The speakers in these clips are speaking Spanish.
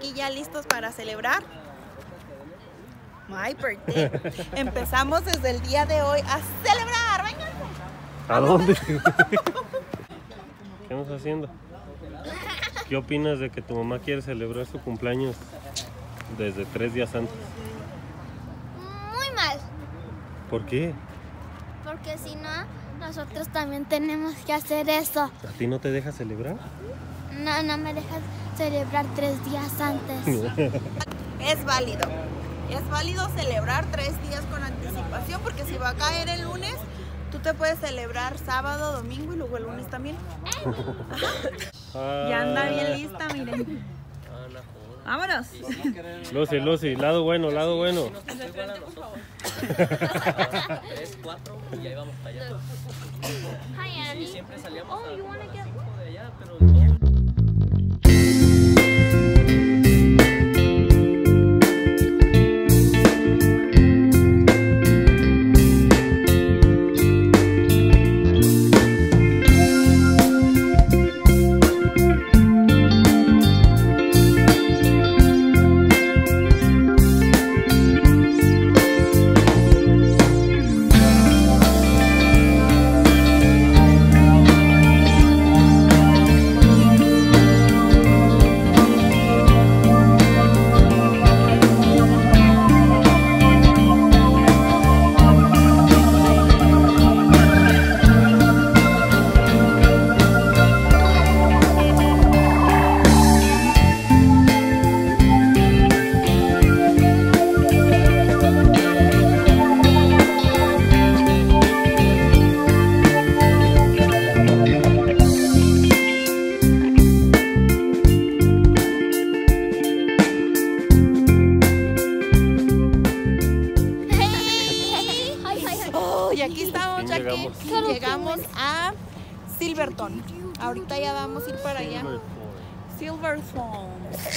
aquí ya listos para celebrar. My birthday. Empezamos desde el día de hoy a celebrar. Vénganse. ¿A dónde? ¿Qué estamos haciendo? ¿Qué opinas de que tu mamá quiere celebrar su cumpleaños desde tres días antes? Muy mal, ¿Por qué? porque si no, nosotros también tenemos que hacer eso. ¿A ti no te deja celebrar? No, no me dejas celebrar tres días antes. Es válido. Es válido celebrar tres días con anticipación porque si va a caer el lunes, tú te puedes celebrar sábado, domingo y luego el lunes también. Ya anda bien lista, miren. Vámonos. Lucy, Lucy, lado bueno, lado bueno. Tres, cuatro y ahí vamos para allá. Siempre salíamos Oh, you wanna get... A ir para allá. Silverton.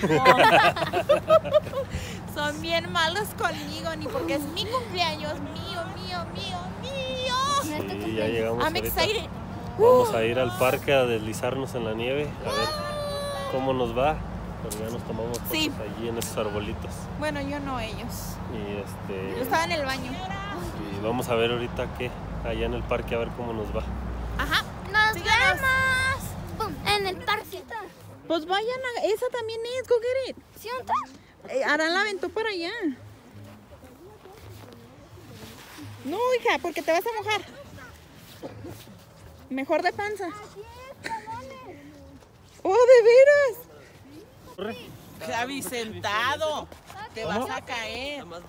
Son bien malos conmigo, ni porque es mi cumpleaños, mío, mío, mío, mío. Sí, ya llegamos I'm excited. Vamos a ir al parque a deslizarnos en la nieve a ver cómo nos va. Pero ya nos tomamos fotos Sí. allí en esos arbolitos. Bueno, yo no, ellos. Y Yo este estaba en el baño. y vamos a ver ahorita qué allá en el parque a ver cómo nos va. Ajá. Nos Síganos. vemos en el parque. Pues vayan a. Esa también es, go get it. ¿Sí? Eh, Arán la aventó para allá. No, hija, porque te vas a mojar. Mejor de panza. Oh, de veras. Javi, sentado. Te vas a caer. más.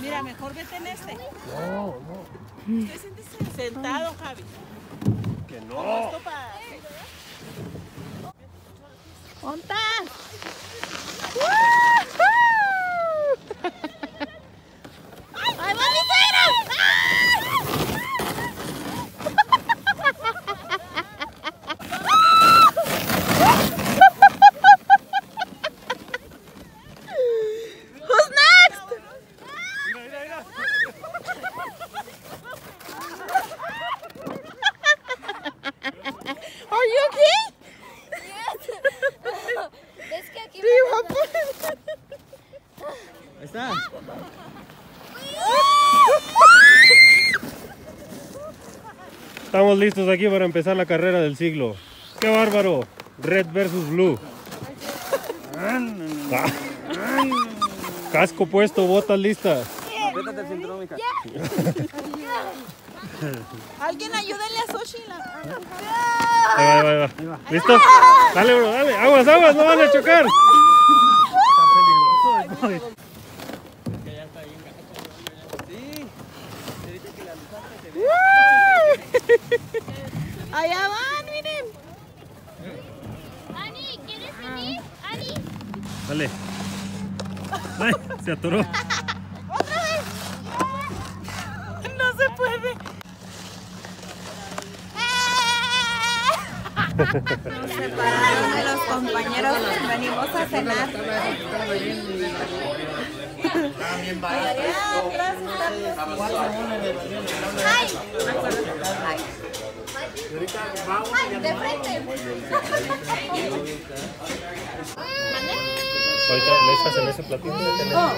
Mira, mejor vete en este. No, no. Sentado, Javi. Que no. ¿Onta? ¡Ahí va mi suegra! Who's next? Are you okay? Es que aquí Do you want food? Ahí está. Estamos listos aquí para empezar la carrera del siglo. ¡Qué bárbaro! Red versus Blue. Casco puesto, botas listas. Apriétate el cinturón, mija. Alguien ayúdenle a Xochitl. Ahí va, ahí va, ahí va. ¿Listo? Dale, bro, dale. Aguas, aguas, no van a chocar. Ahorita que la luzaste se ve. Allá van, miren. Ani, ¿quieres venir? Ani. Dale. Ay, se atoró. No se puede. Separaron de los compañeros, venimos a cenar. Ay, de frente. Ahorita le echas en ese platito. que tenemos.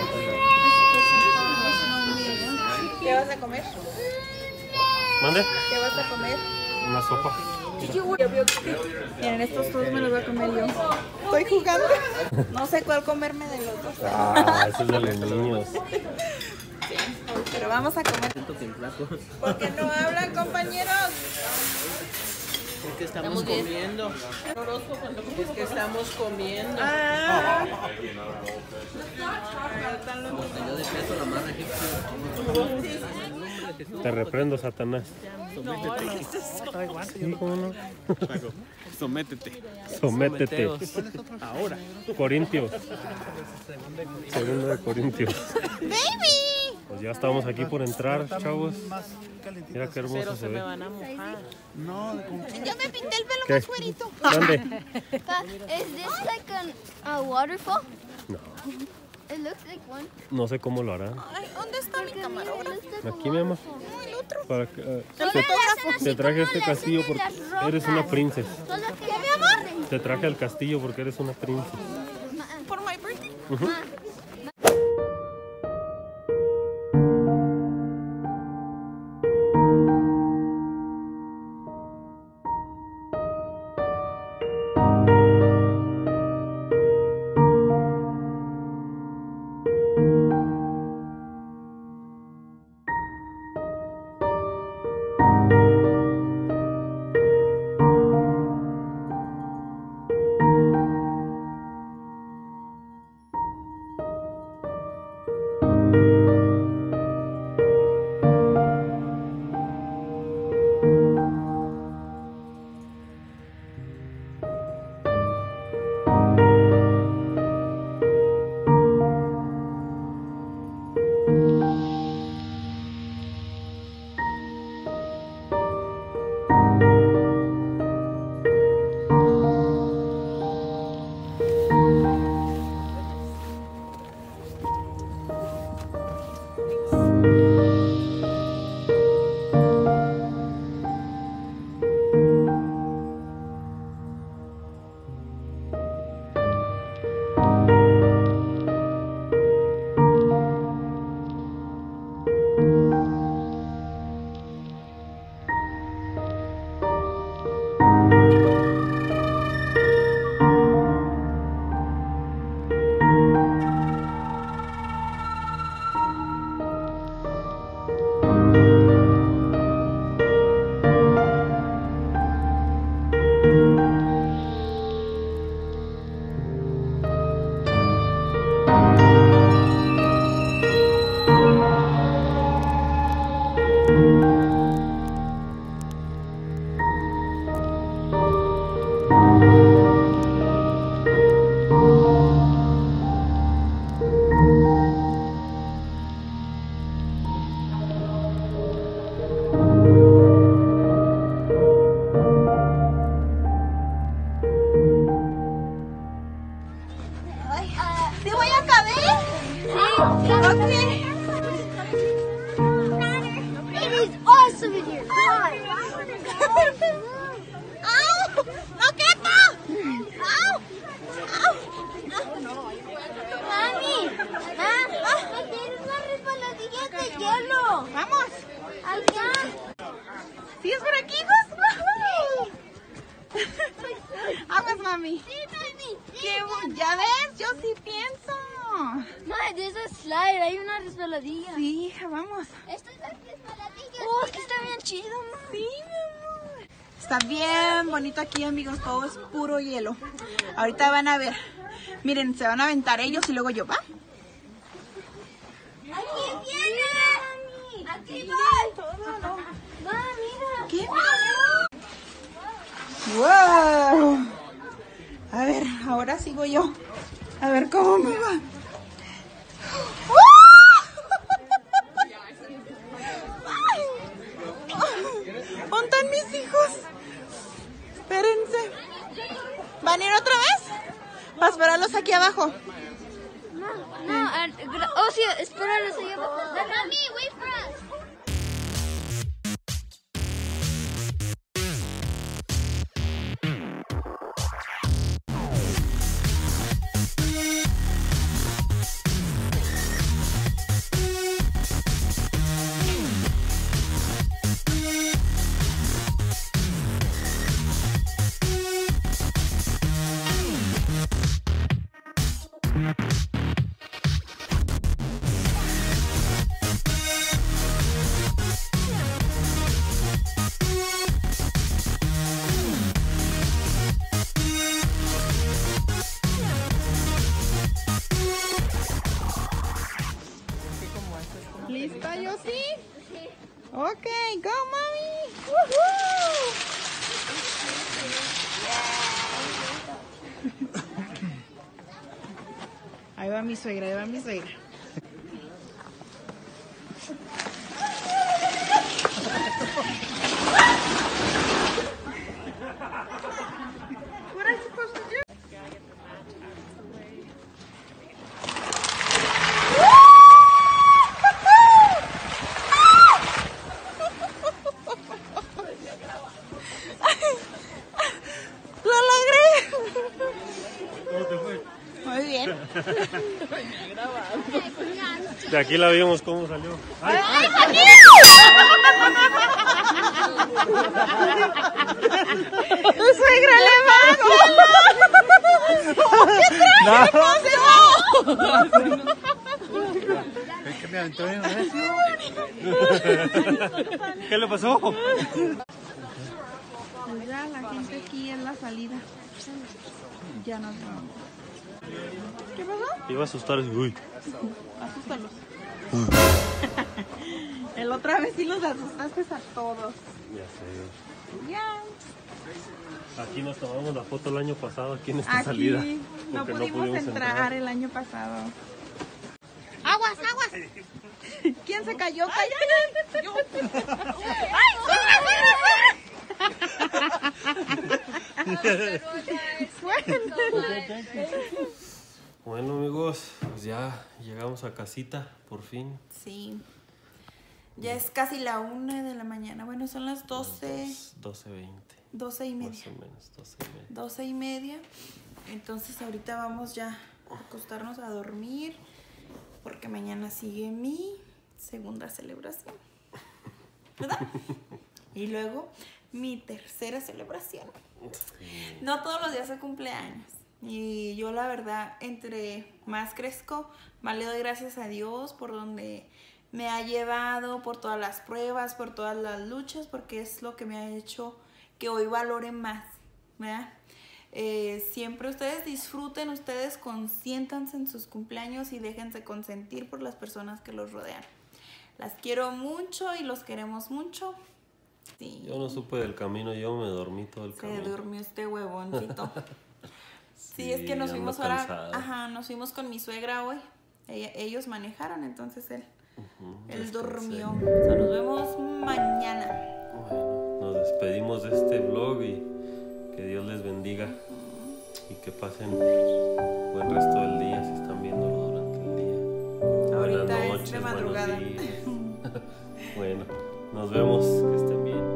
¿Qué vas a comer? Mande. ¿Qué vas a comer? Una sopa. Miren, estos todos me los voy a comer yo. Estoy jugando. No sé cuál comerme de los dos. Ah, eso es de los niños. Pero vamos a comer. ¿Por qué no hablan, compañeros? Es que estamos comiendo. Es que estamos comiendo. Ah. Te reprendo, Satanás. Sí, ¿cómo no? Sométete. Sométete. Ahora. Corintios. Segundo de Corintios. ¡Baby! Pues ya estamos aquí por entrar, chavos. Mira qué hermoso Pero se se me ve. van a mojar. Ya me pinté el pelo ¿Qué? más güerito. ¿Dónde? Is this like an, a waterfall? No, It looks like one. no sé cómo lo harán. Ay, ¿dónde está mi Porque it camarógrafo? Aquí, mi amor. waterfall. No, el otro. Para que, Solo te, te traje este castillo porque eres una princesa. Que mi amor? Te traje al castillo porque eres una princesa. Por my birthday. ¿Sí Sí. It is awesome in here. ¡Au! resbaladilla. Sí, hija, vamos. Esta es la resbaladilla. Oh, aquí está bien chido, ¿no? Sí, mi amor. Está bien bonito aquí, amigos. Todo es puro hielo. Ahorita van a ver. Miren, se van a aventar ellos y luego yo, ¿va? Aquí viene. Aquí va. Va, mira. ¿Qué? ¡Wow! A ver, ahora sigo yo. A ver cómo me va. No, wait for us. We'll be right back. Yo sí? Ok, go, mami. Woohoo. Ahí va mi suegra, ahí va mi suegra. De aquí la vimos cómo salió. ¡Ay! ¡Tu suegra le ¿Qué le pasó? Ya la gente aquí en la salida. Ya nos vamos. ¿Qué pasó? Iba a asustar así, uy. Asústalos. El otra vez sí los asustaste a todos. Ya sé. Ya. Aquí nos tomamos la foto el año pasado, aquí en esta Aquí salida. no porque pudimos entrar el año pasado. ¡Aguas, aguas! ¿Quién se cayó? ¡Cállate! Yo. Bueno amigos, pues ya llegamos a casita, por fin. Sí. Ya es casi la una de la mañana. Bueno, son las 12, 12.20, 12 y media. más o menos, 12 y media. 12 y media. Entonces ahorita vamos ya a acostarnos a dormir porque mañana sigue mi segunda celebración. ¿Verdad? y luego mi tercera celebración. No todos los días se cumpleaños. Y yo la verdad, entre más crezco, más le doy gracias a Dios por donde me ha llevado, por todas las pruebas, por todas las luchas, porque es lo que me ha hecho que hoy valore más. ¿verdad? Eh, siempre ustedes disfruten, ustedes consiéntanse en sus cumpleaños y déjense consentir por las personas que los rodean. Las quiero mucho y los queremos mucho. Sí. Yo no supe del camino, yo me dormí todo el Se camino. durmió este huevoncito. sí, Sí, es que nos fuimos ahora. cansado. Ajá, nos fuimos con mi suegra hoy. Ella- ellos manejaron, entonces él, Ujú, él durmió. O sea, nos vemos mañana. Bueno, nos despedimos de este vlog y que Dios les bendiga y que pasen buen resto del día si están viéndolo durante el día. Ahorita Buenas es noches, de madrugada. bueno, nos vemos, que estén bien.